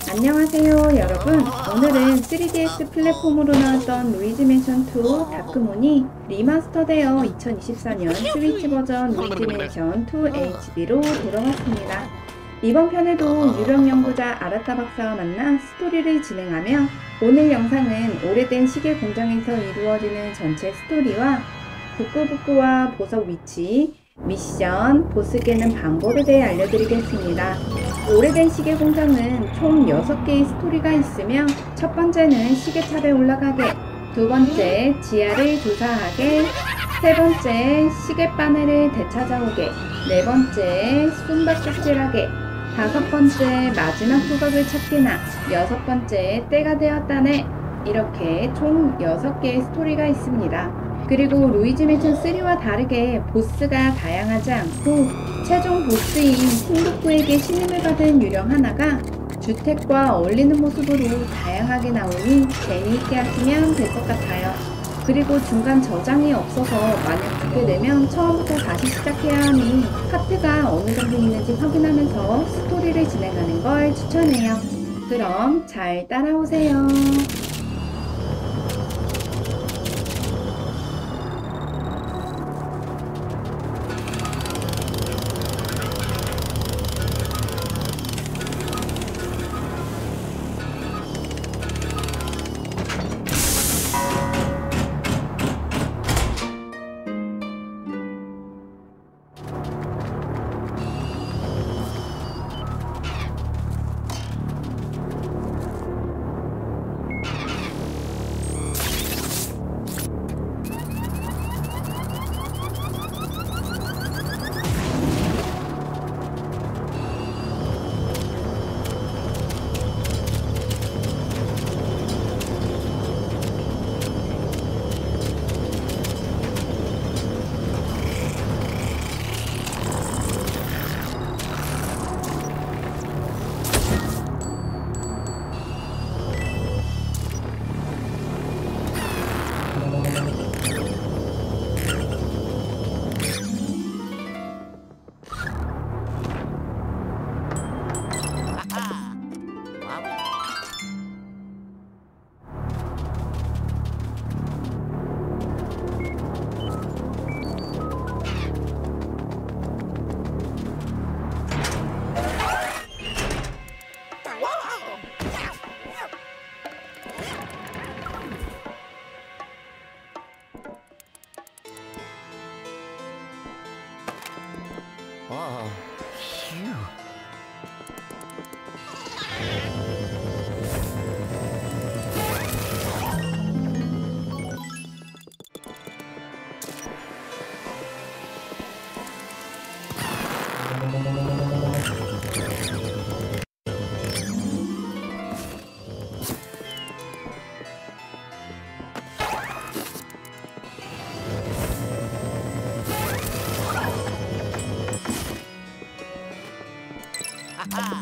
안녕하세요 여러분 오늘은 3DS 플랫폼으로 나왔던 루이지 맨션 2 다크문이 remaster되어 2024년 스위치 버전 루이지 맨션 2 HD로 돌아왔습니다. 이번 편에도 유령 연구자 아라타 박사와 만나 스토리를 진행하며 오늘 영상은 오래된 시계 공장에서 이루어지는 전체 스토리와 부끄부끄와 보석 위치, 미션, 보스 깨는 방법에 대해 알려드리겠습니다. 오래된 시계 공장은 총 6개의 스토리가 있으며 첫 번째는 시계탑에 올라가게, 두 번째 지하를 조사하게, 세 번째 시계 바늘을 되찾아오게, 네 번째 숨바꼭질하게, 다섯 번째 마지막 조각을 찾게나, 여섯 번째 때가 되었다네. 이렇게 총 6개의 스토리가 있습니다. 그리고 루이지 맨션 3와 다르게 보스가 다양하지 않고 최종 보스인 팀부쿠에게 신임을 받은 유령 하나가 주택과 어울리는 모습으로 다양하게 나오니 재미있게 하시면 될 것 같아요. 그리고 중간 저장이 없어서 만약 죽게 되면 처음부터 다시 시작해야 하니 카트가 어느 정도 있는지 확인하면서 스토리를 진행하는 걸 추천해요. 그럼 잘 따라오세요. Ah.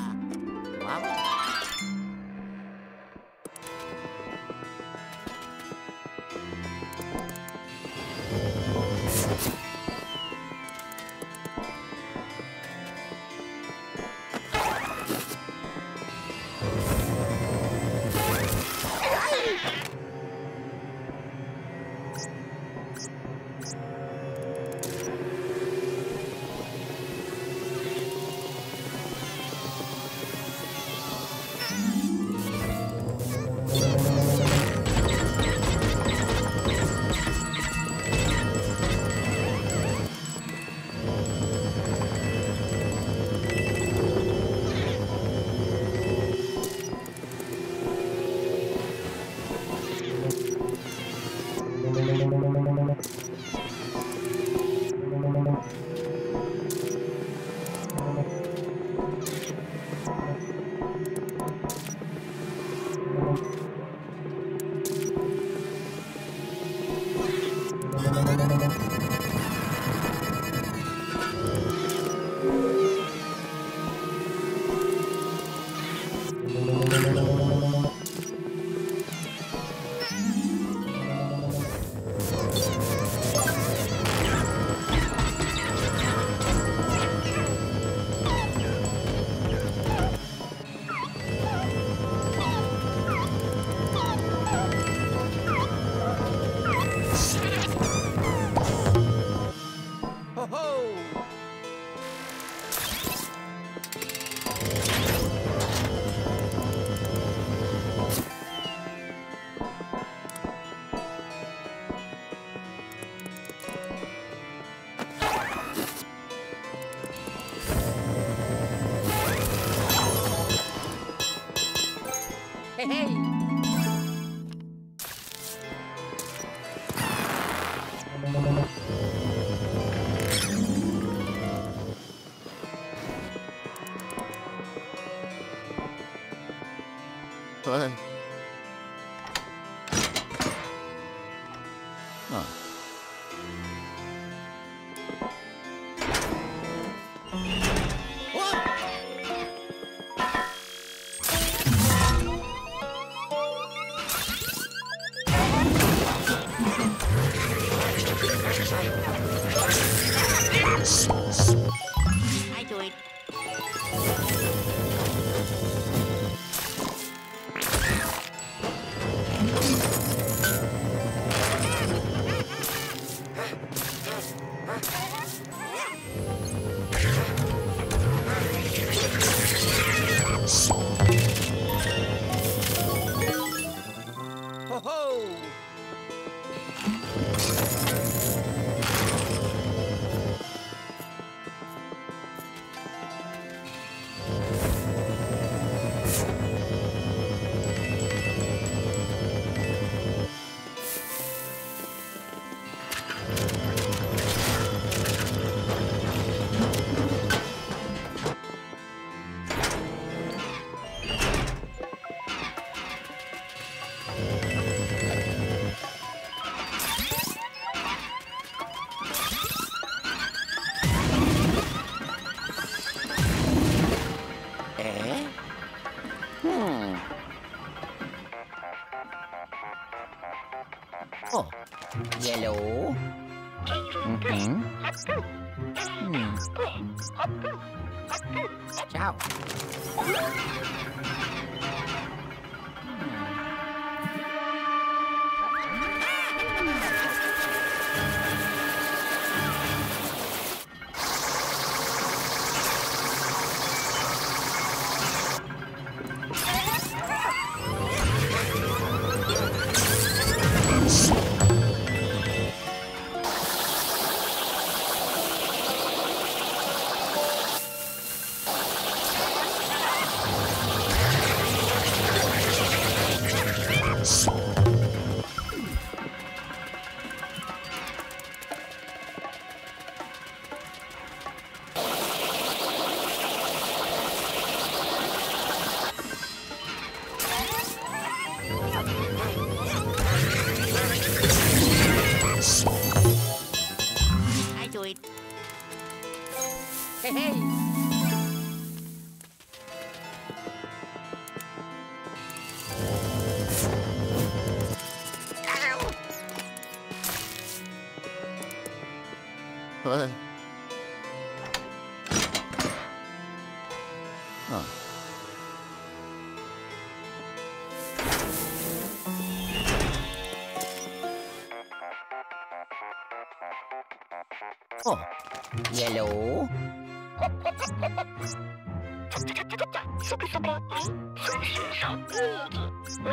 是不是被您从身上弟弟喂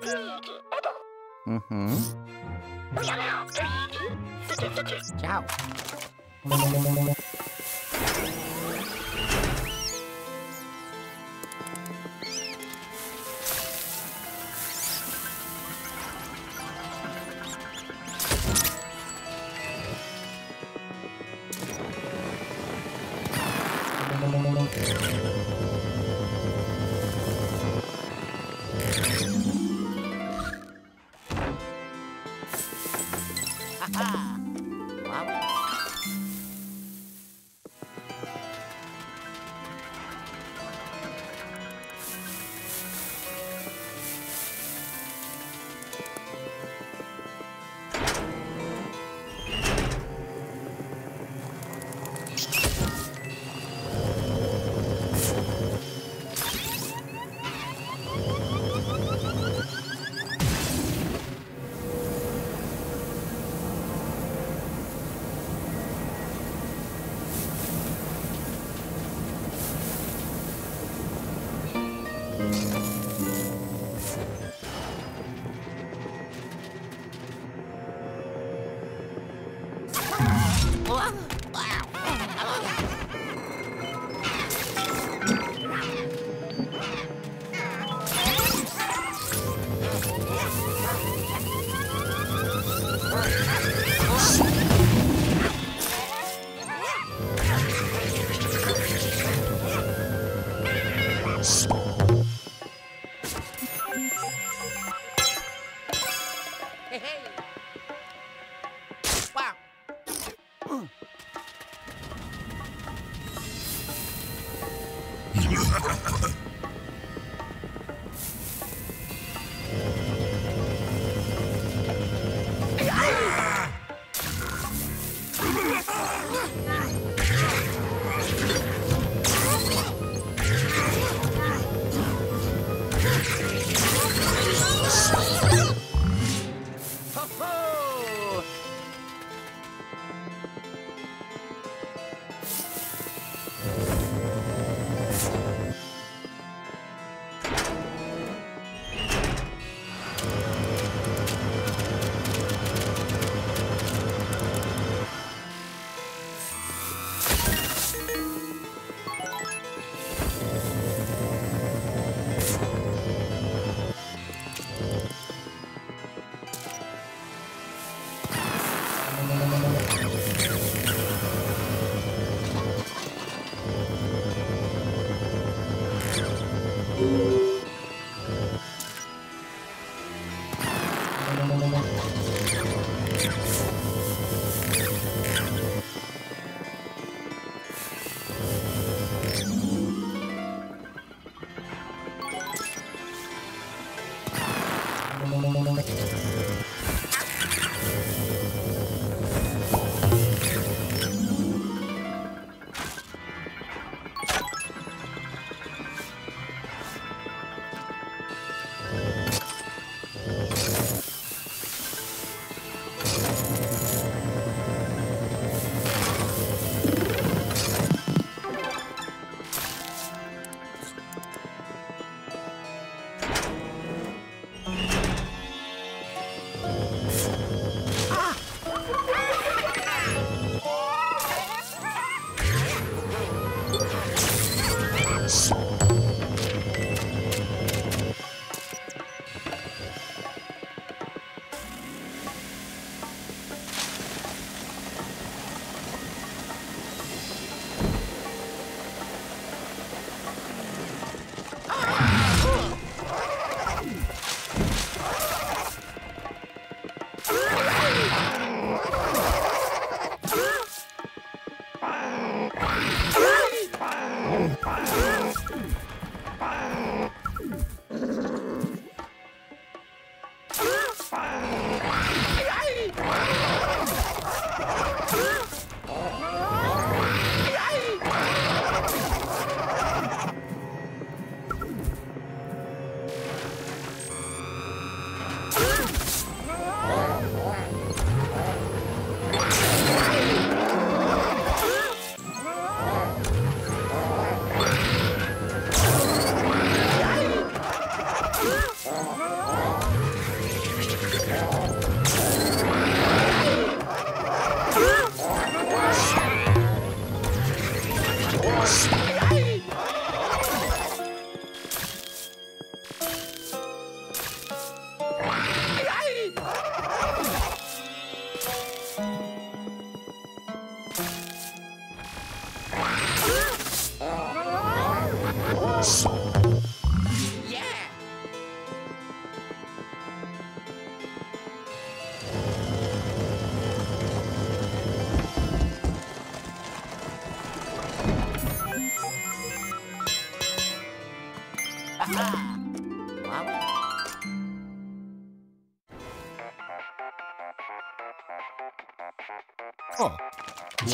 弟弟不懂？嗯哼。不要了，弟弟，再见再见。加油。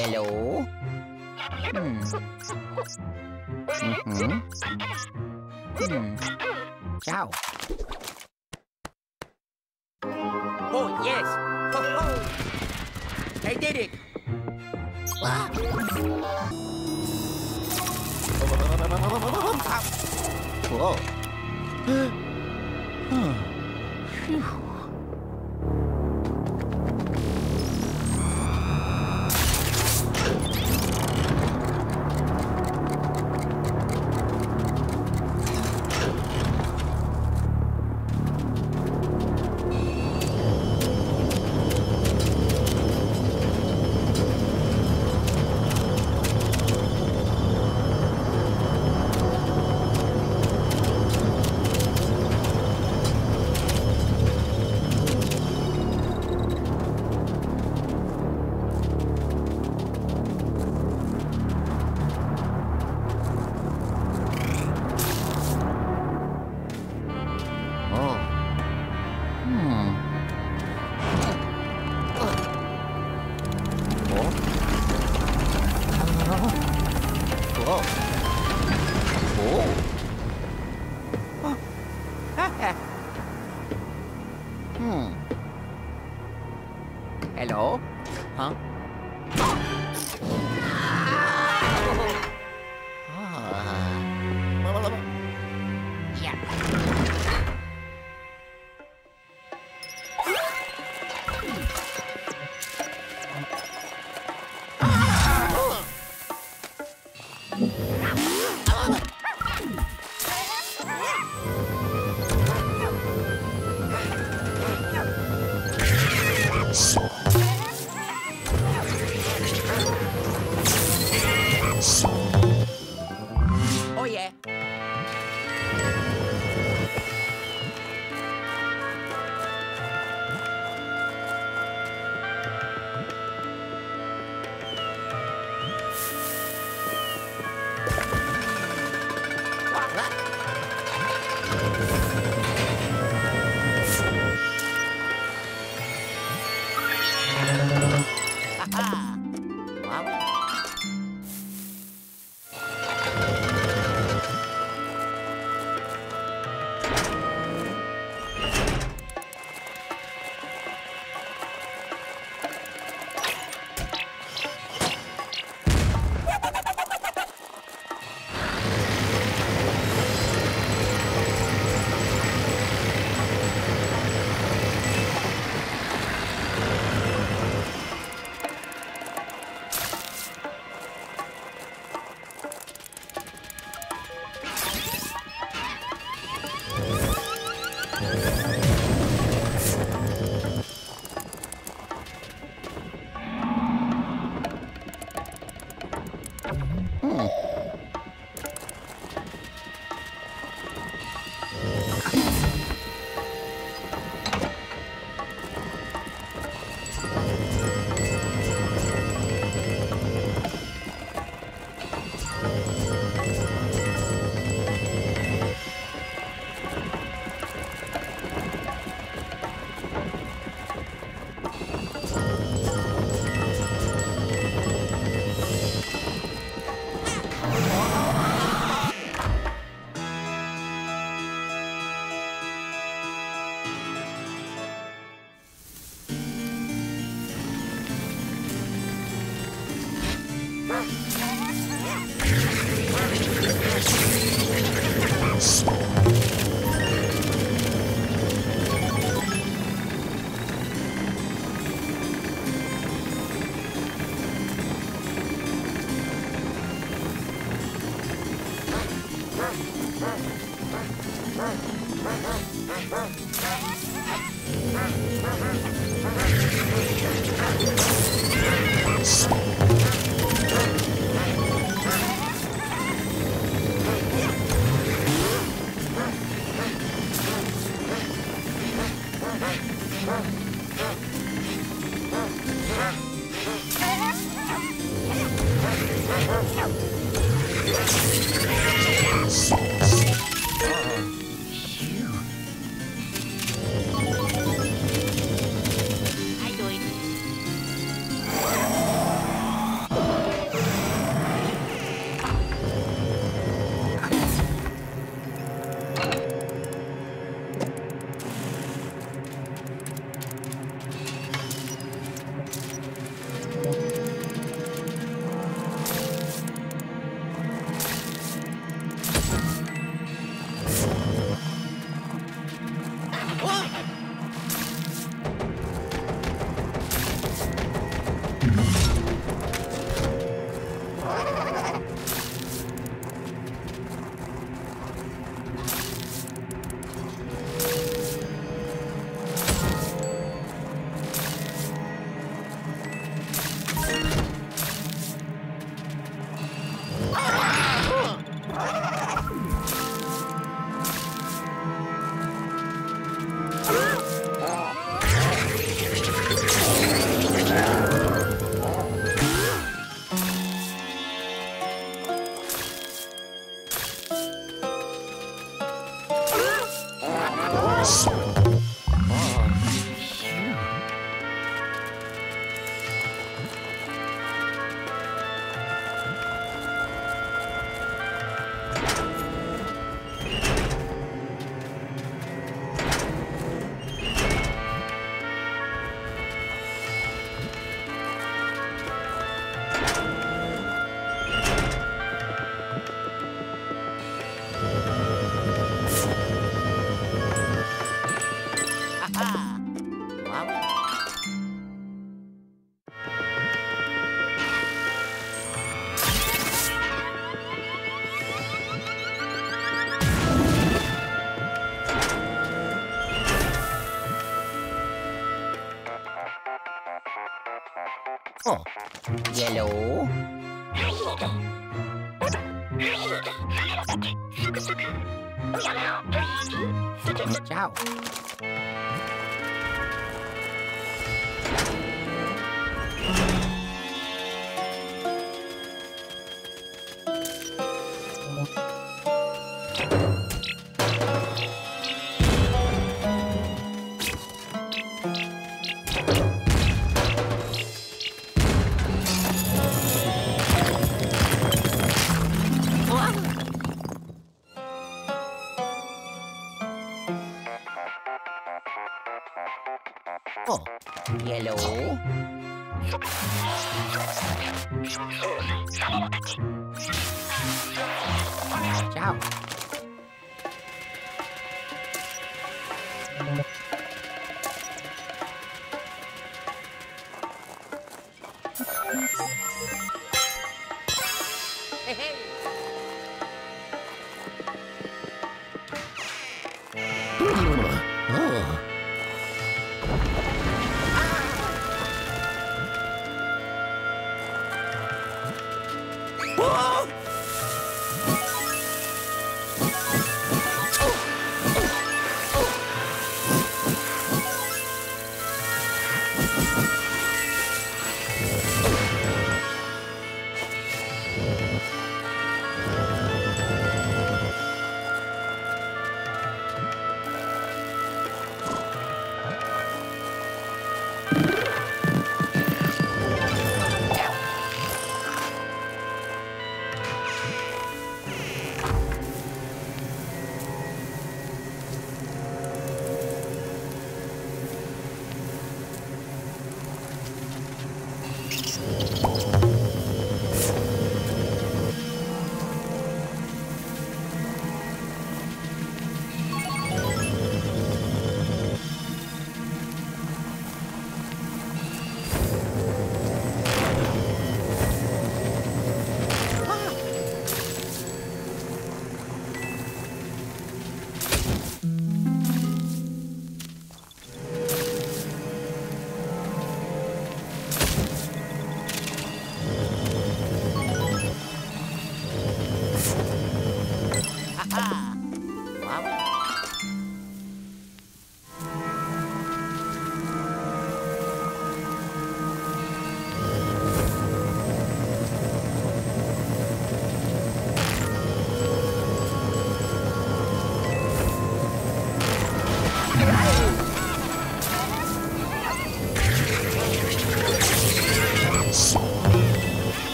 Yellow. Hmm. Mm-hmm. Hmm. Ciao. Yes. Hello? Ciao.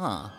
Huh.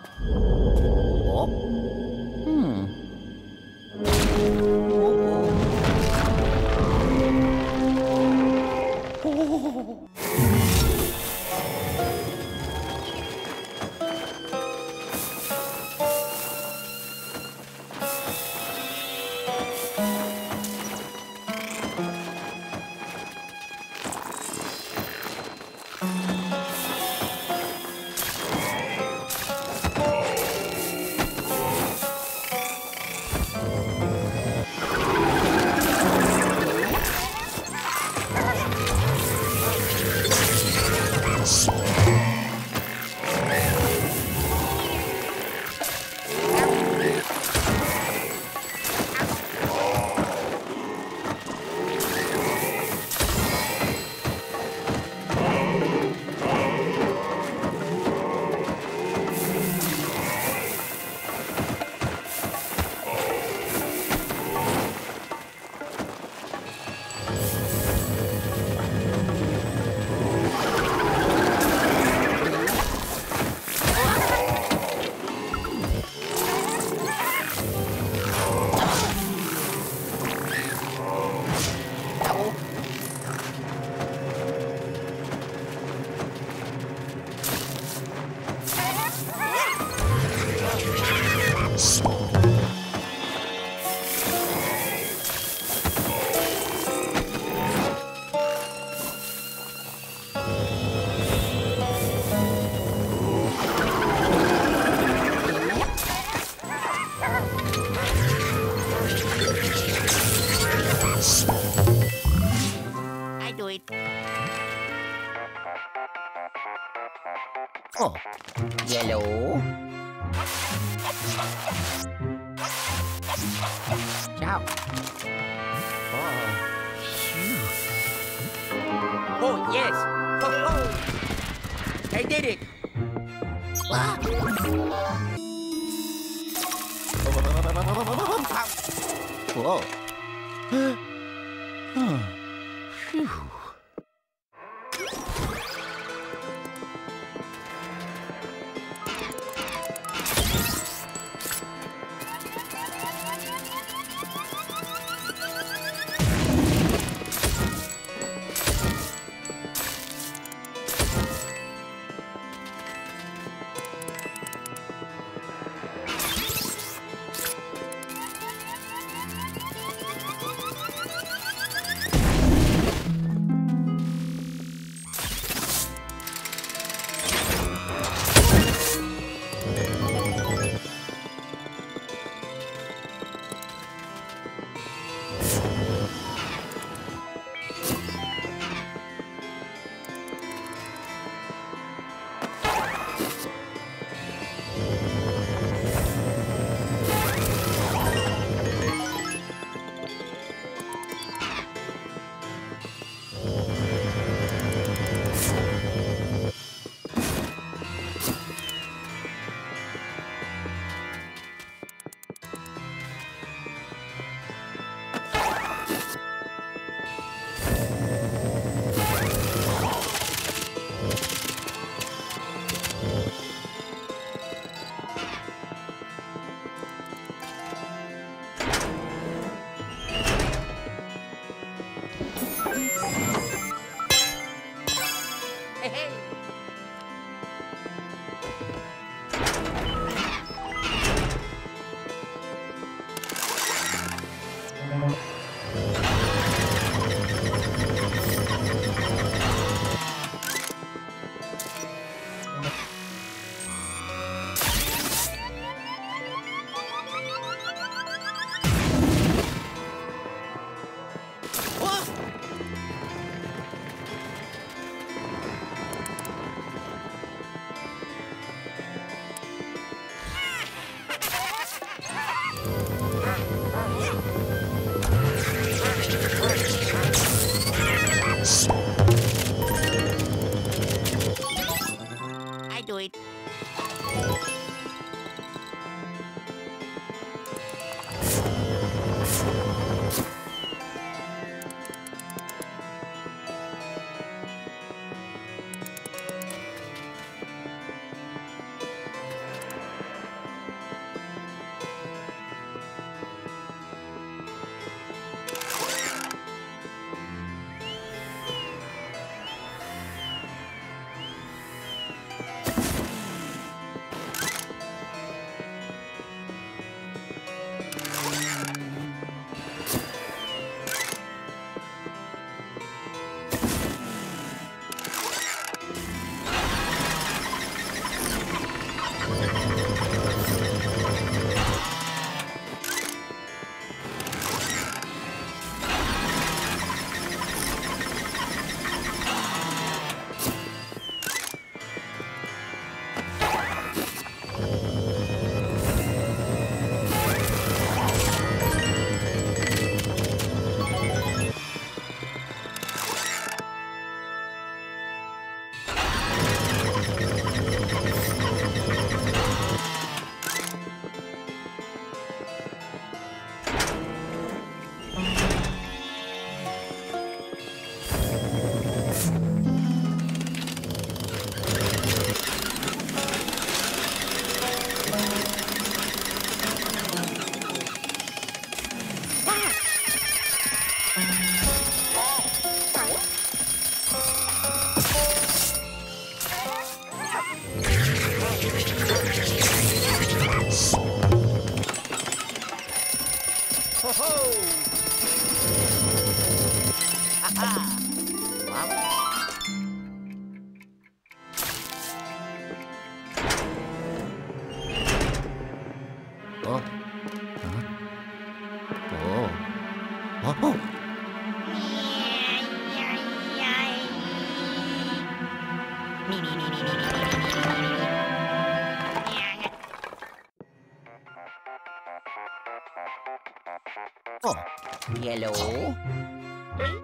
yellow.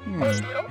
Hmm. hmm.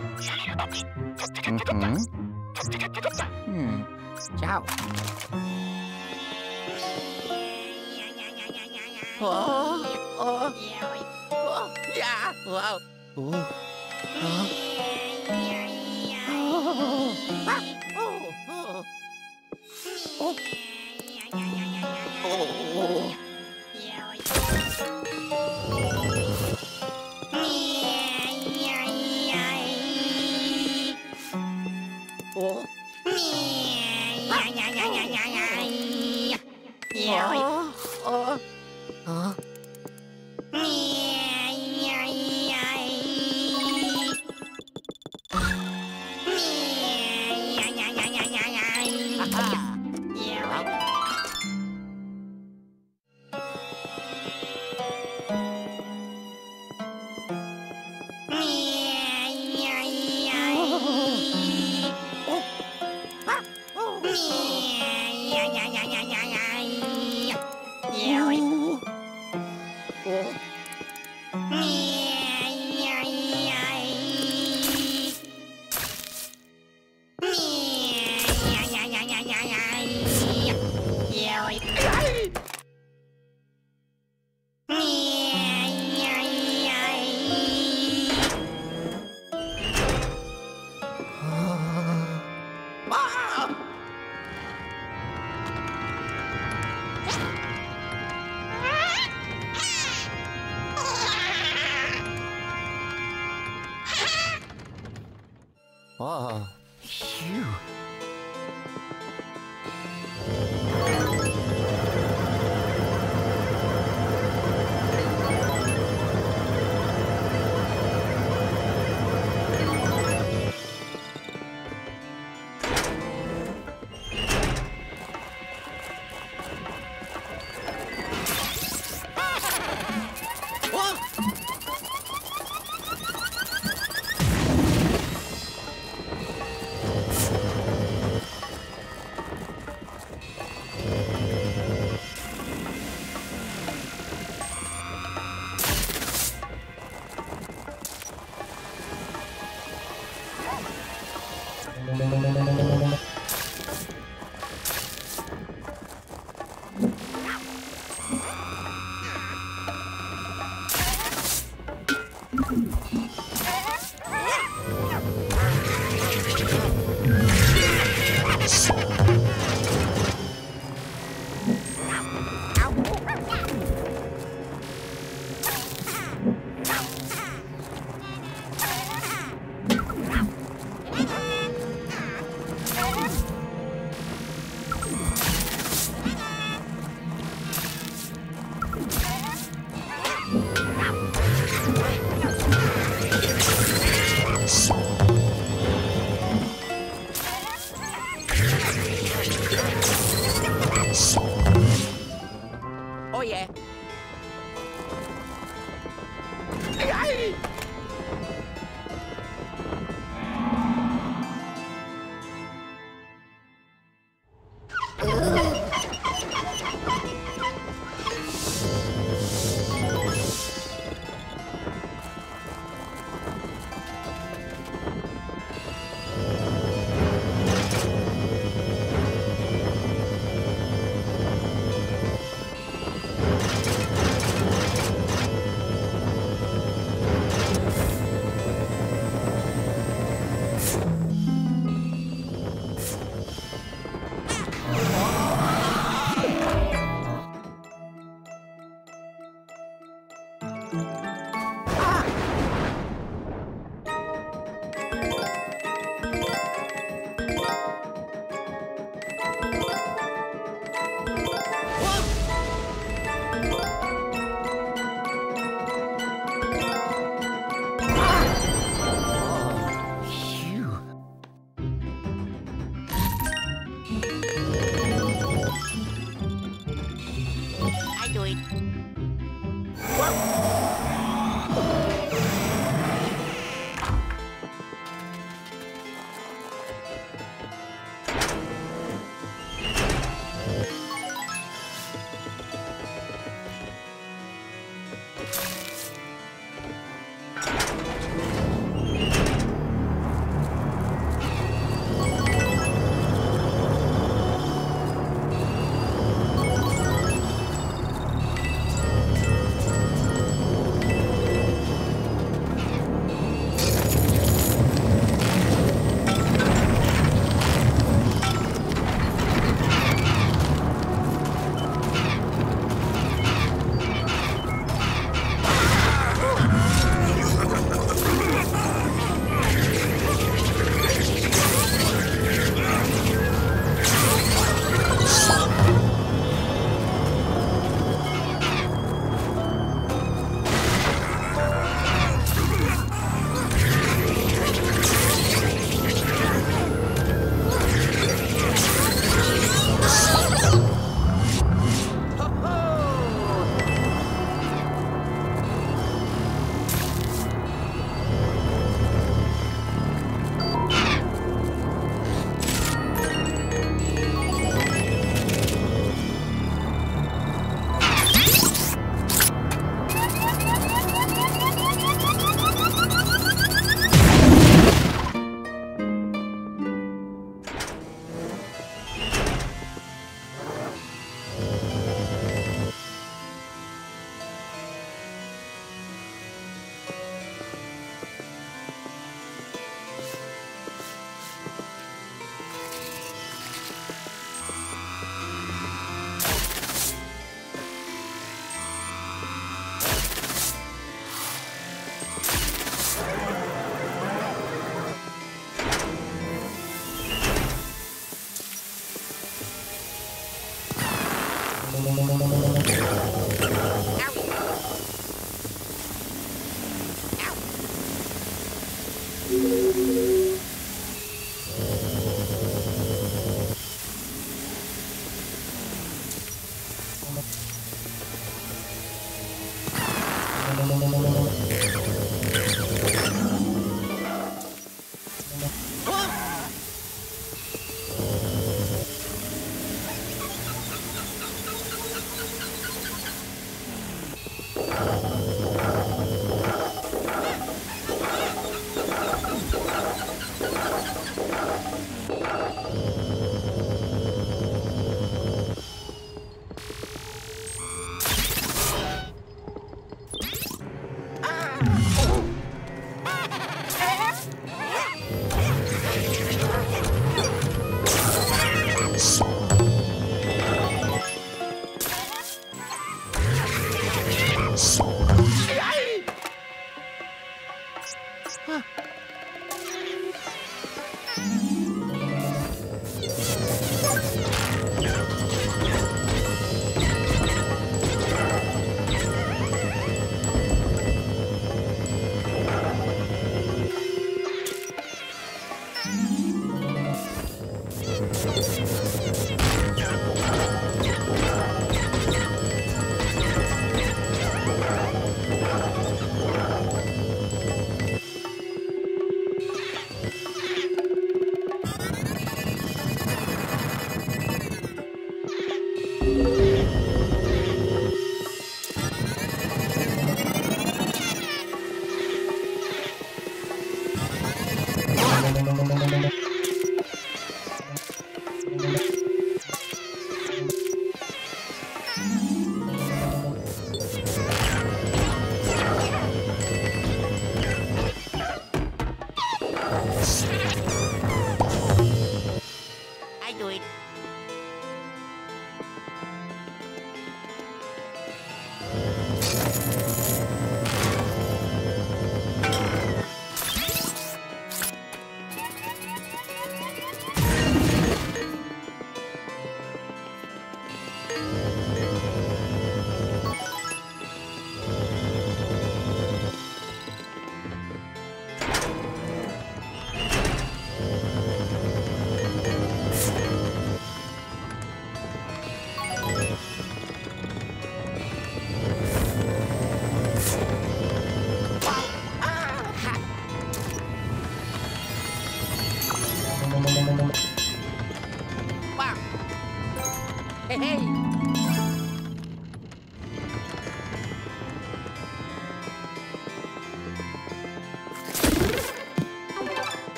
Yes!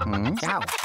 嗯。哇哦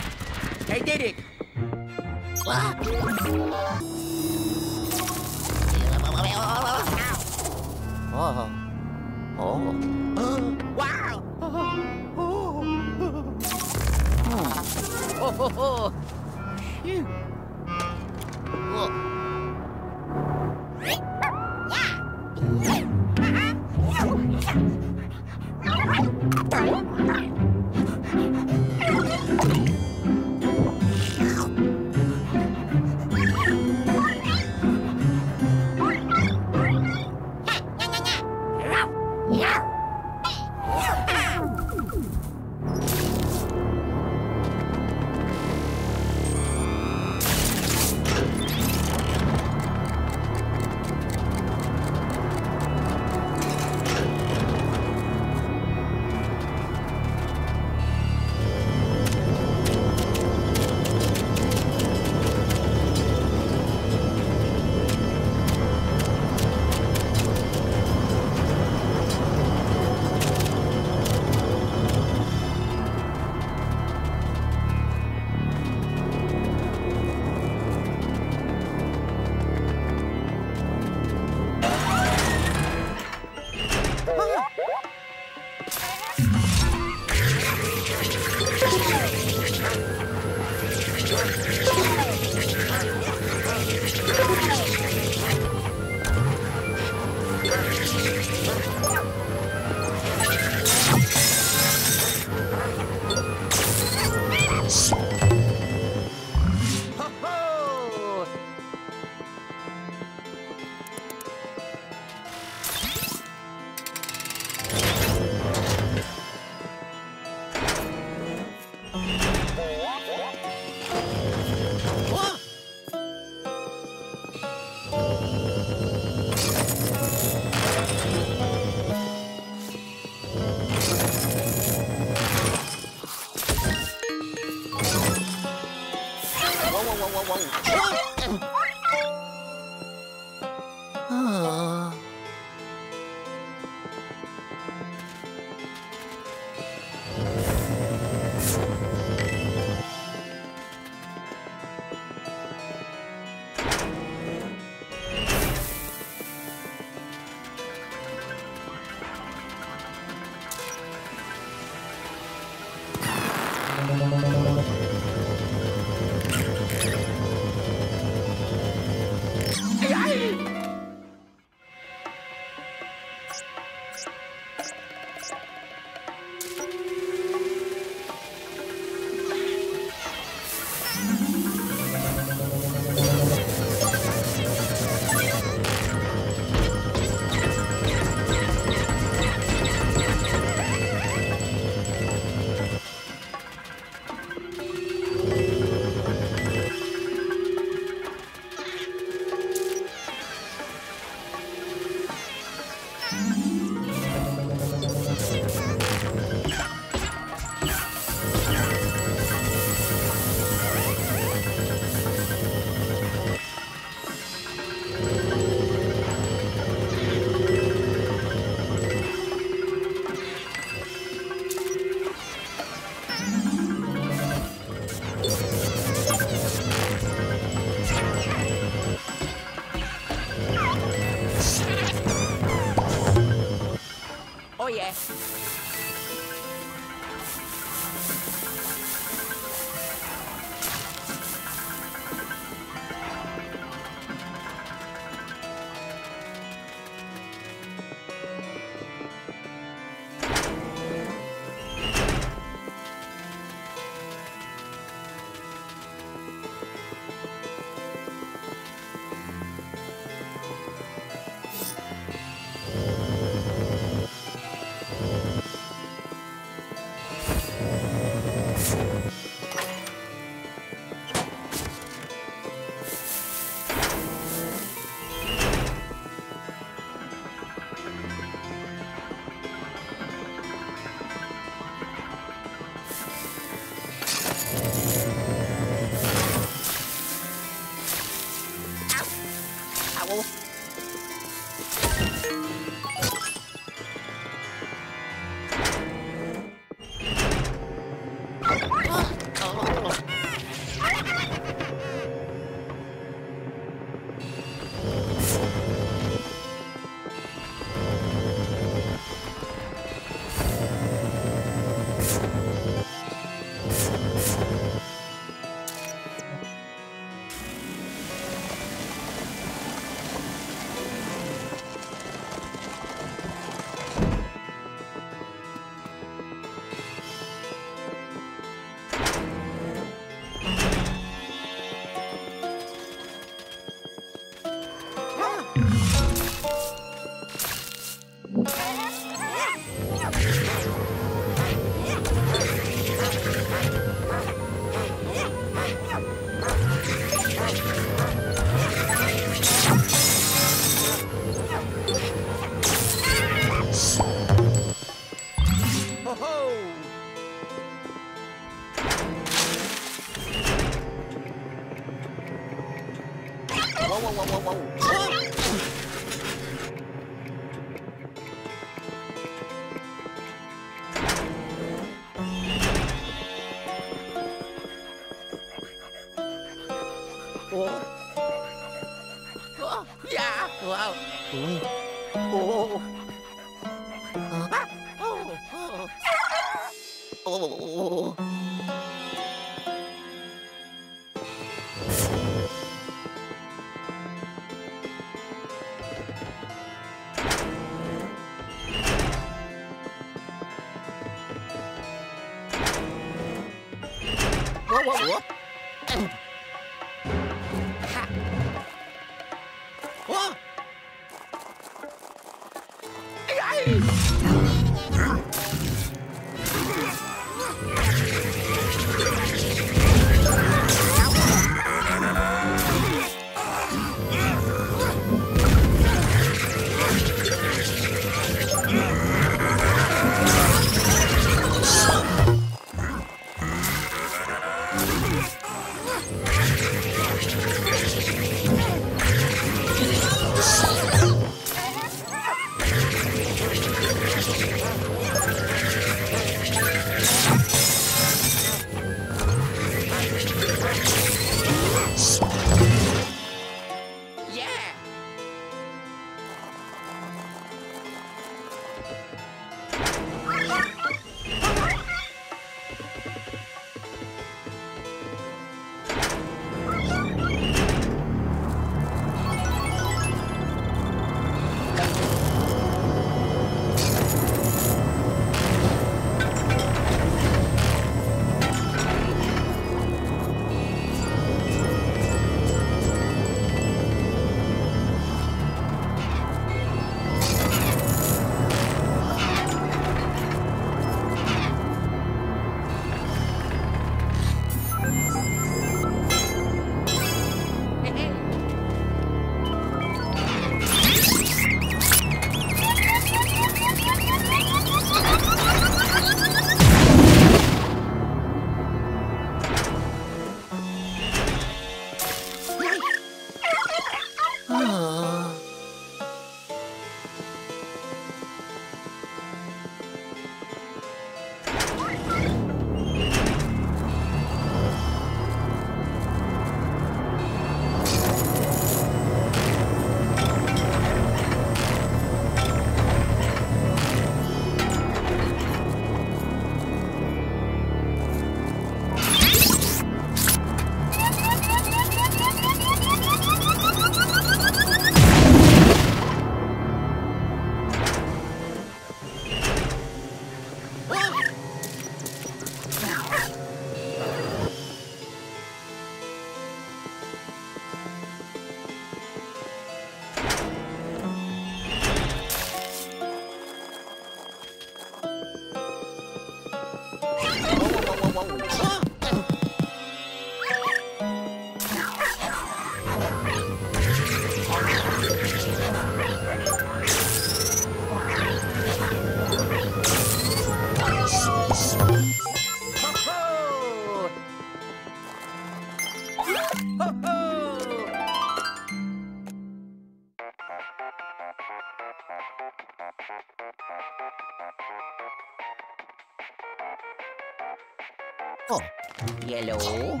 hello.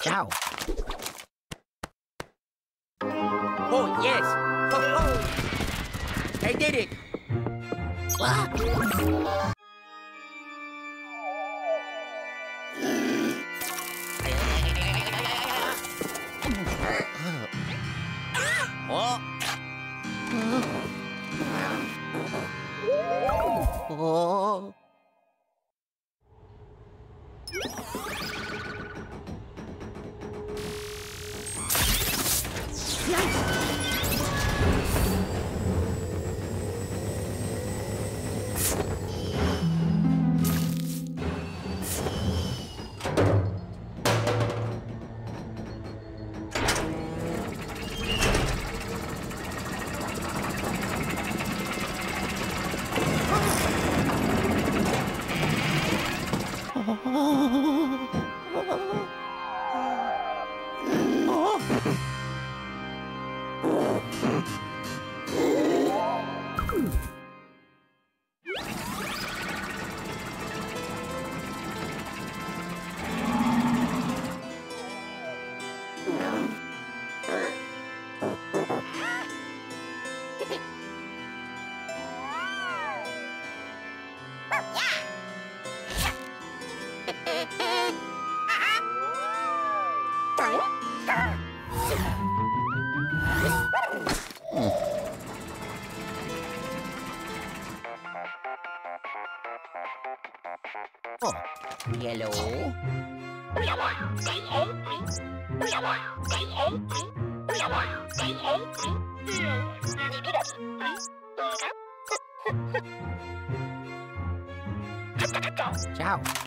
Ciao. hello Ciao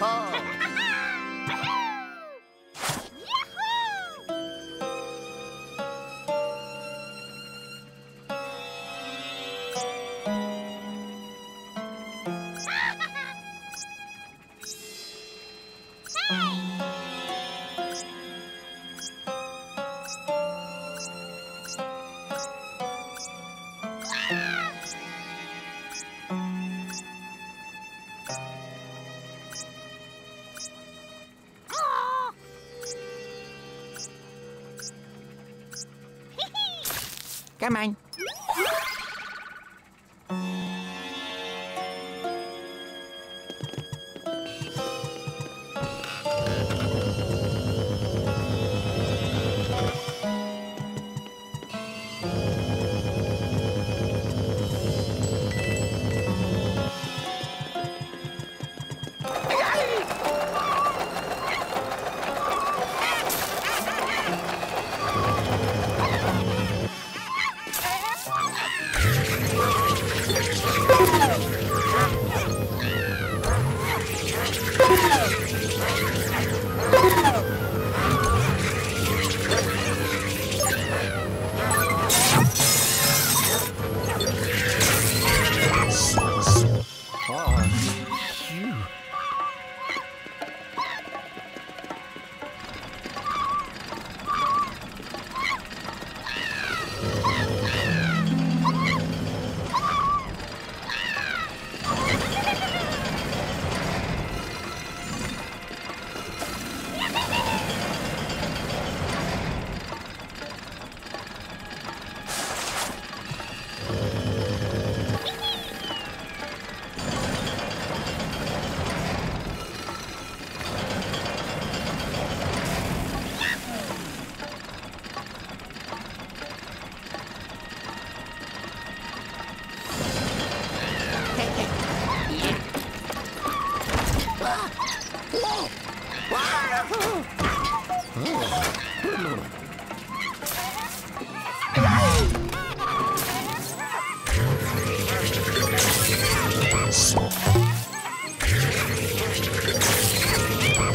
하하. Come on.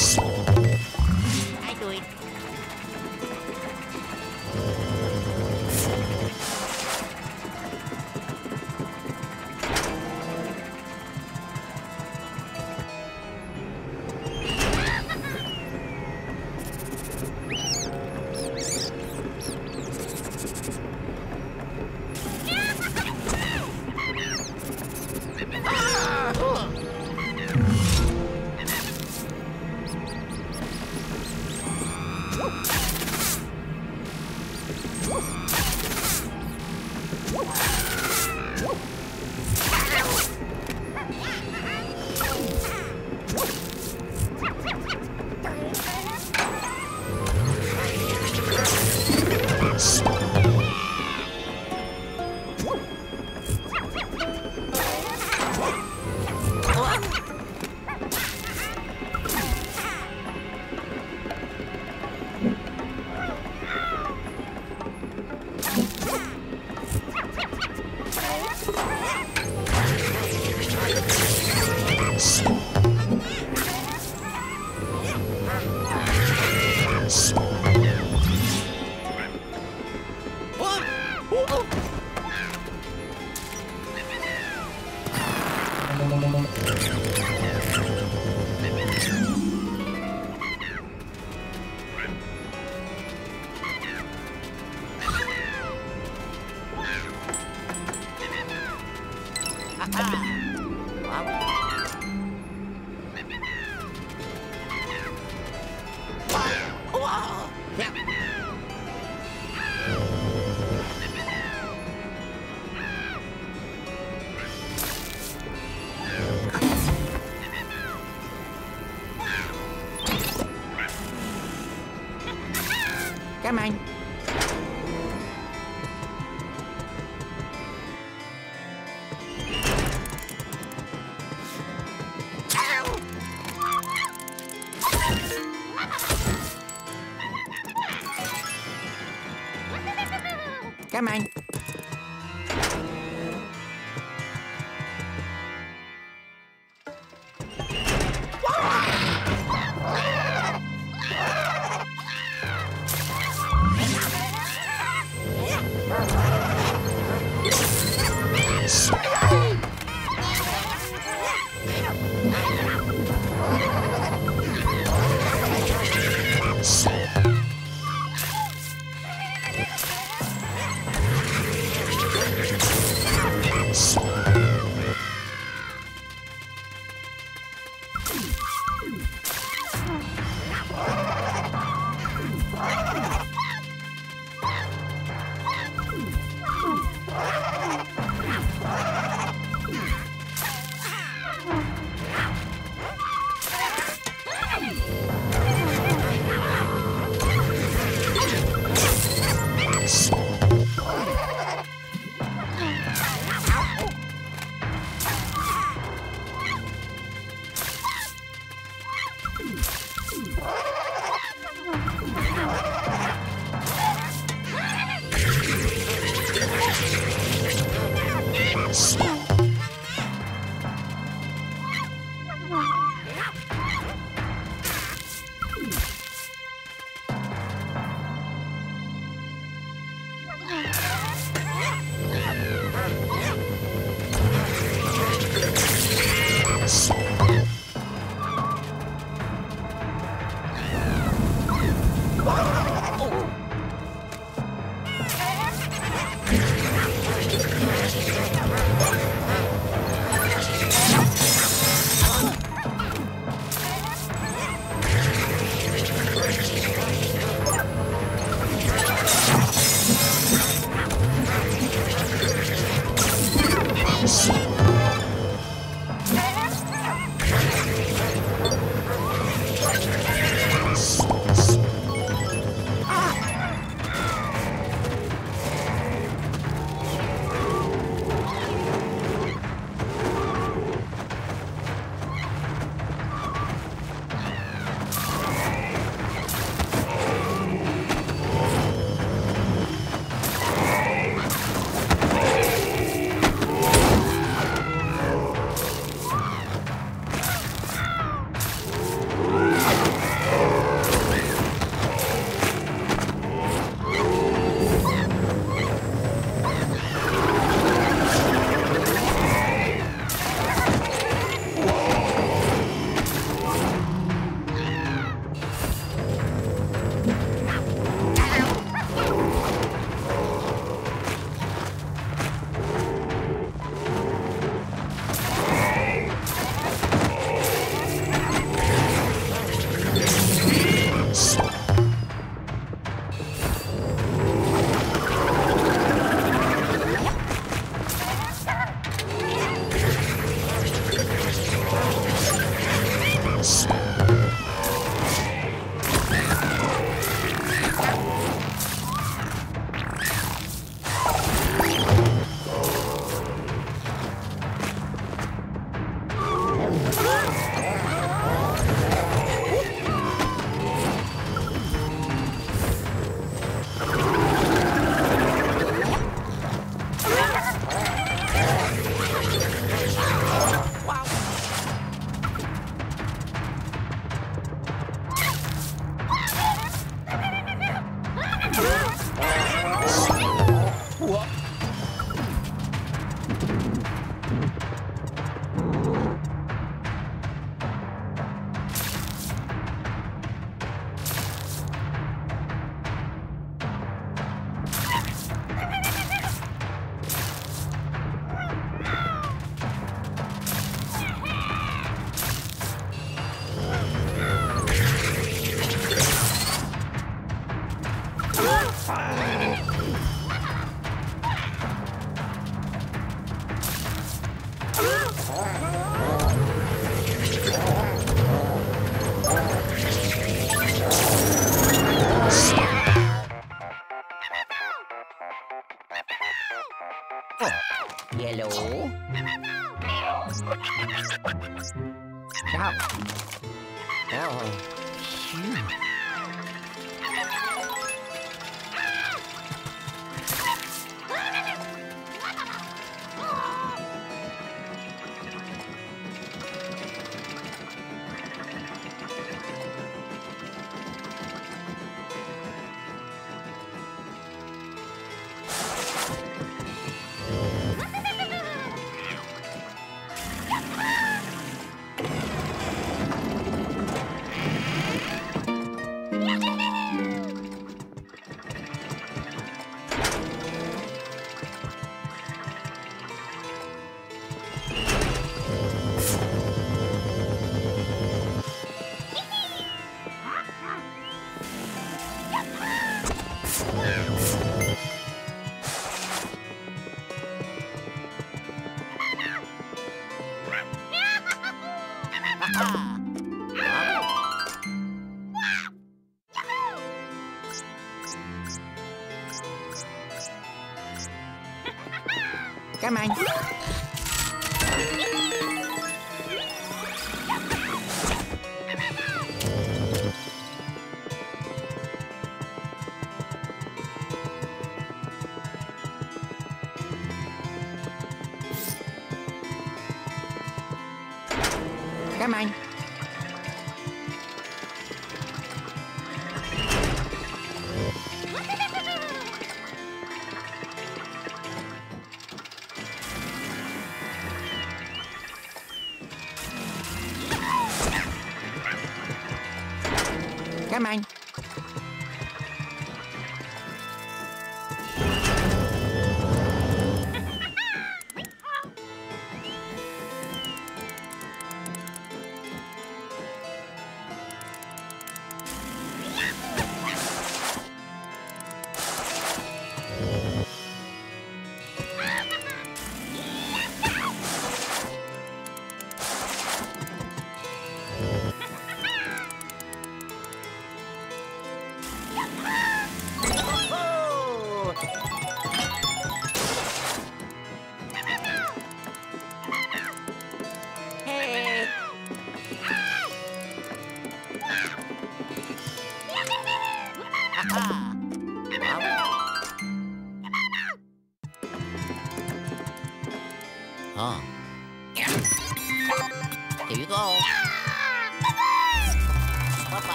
Peace.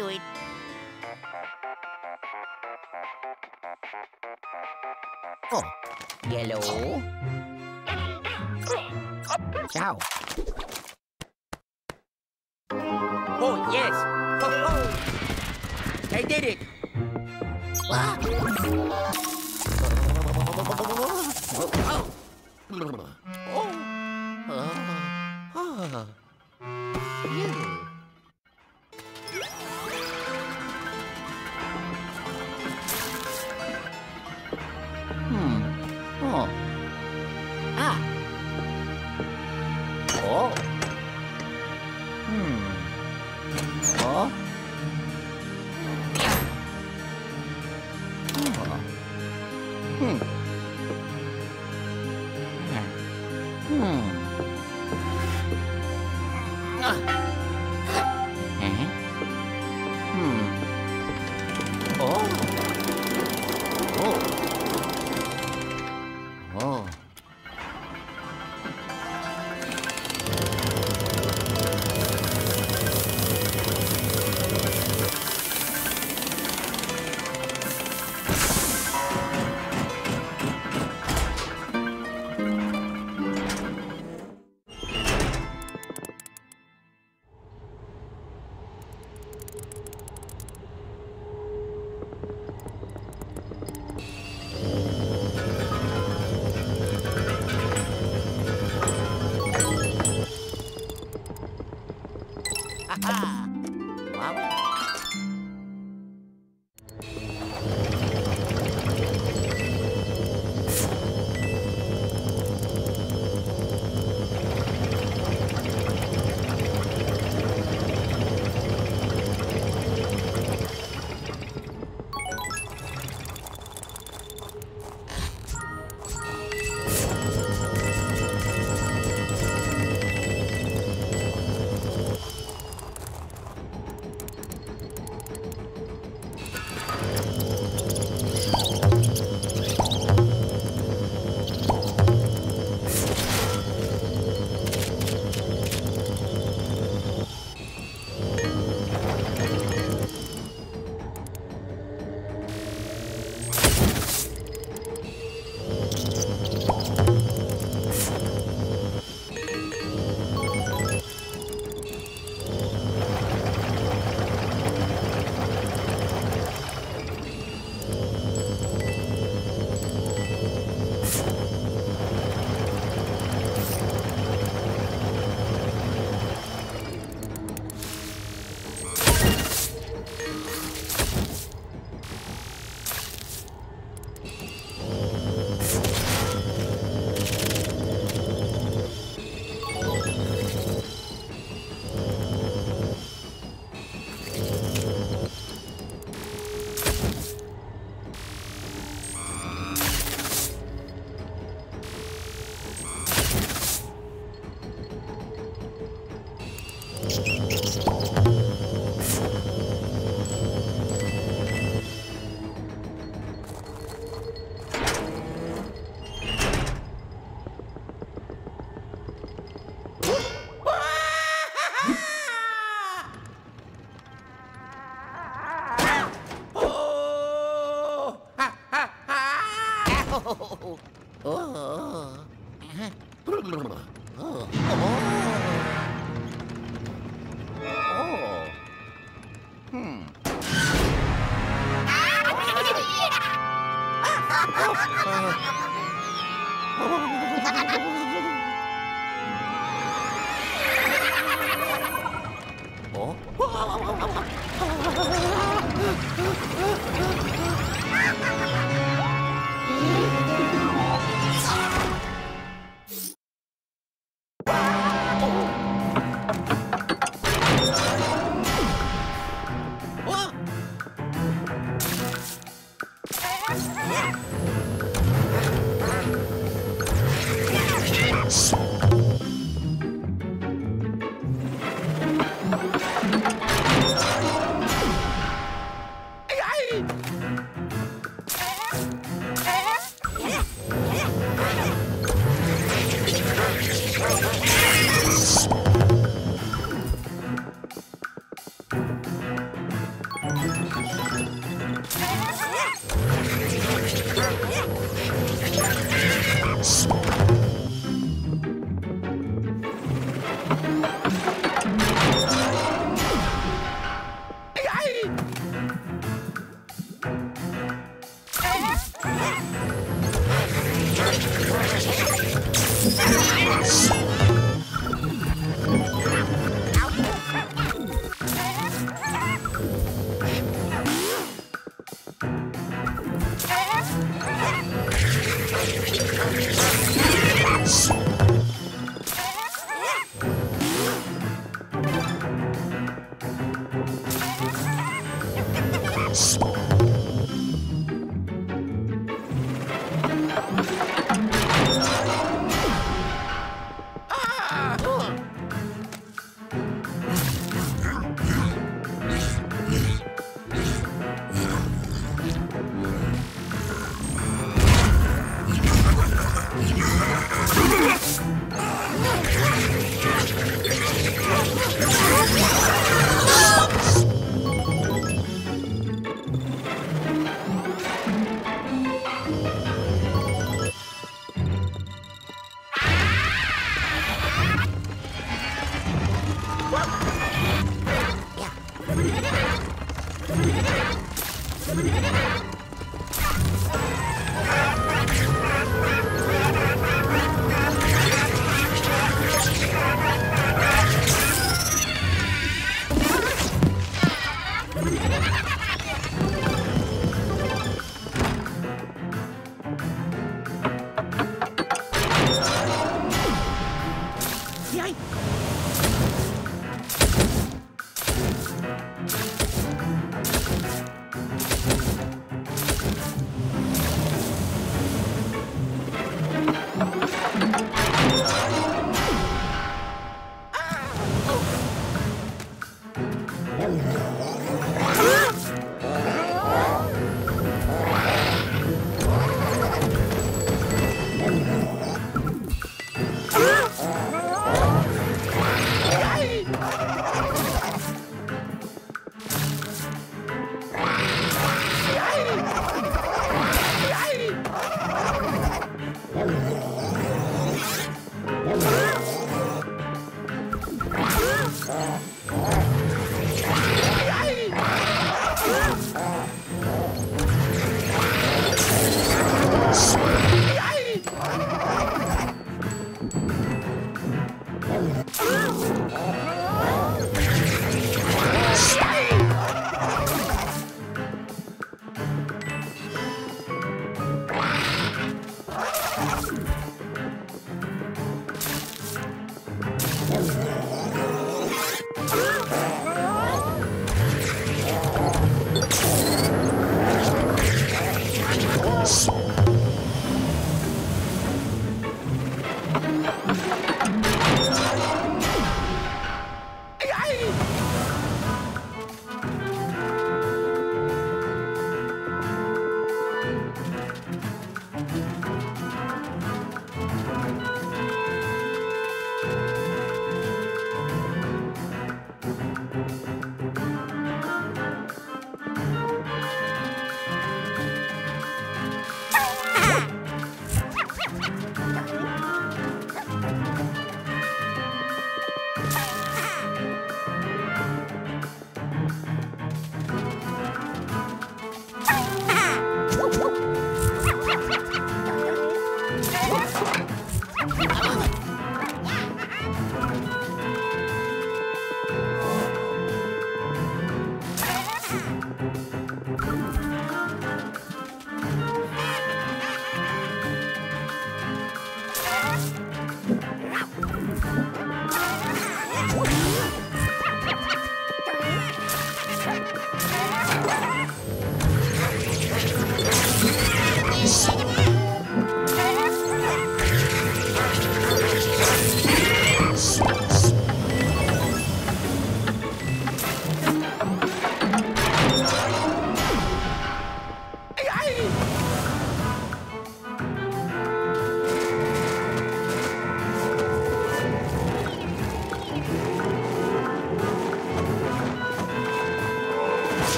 do it. Oh. Yellow. Ciao. Oh, yes. Ho, ho. I did it. Ah.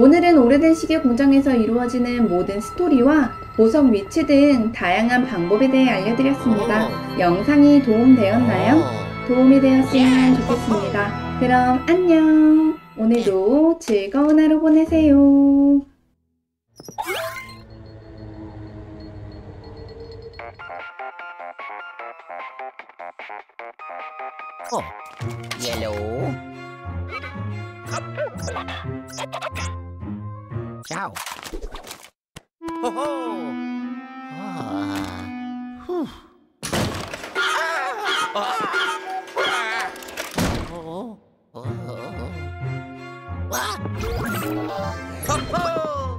오늘은 오래된 시계 공장에서 이루어지는 모든 스토리와 보석 위치 등 다양한 방법에 대해 알려드렸습니다. 영상이 도움되었나요? 어. 도움이 되었으면 좋겠습니다. 그럼 안녕! 오늘도 즐거운 하루 보내세요. 어. 옐로우. Ciao. Ho ho! Ah. Whew. Ah. Ah. Oh. Oh. Ah. Ho ho!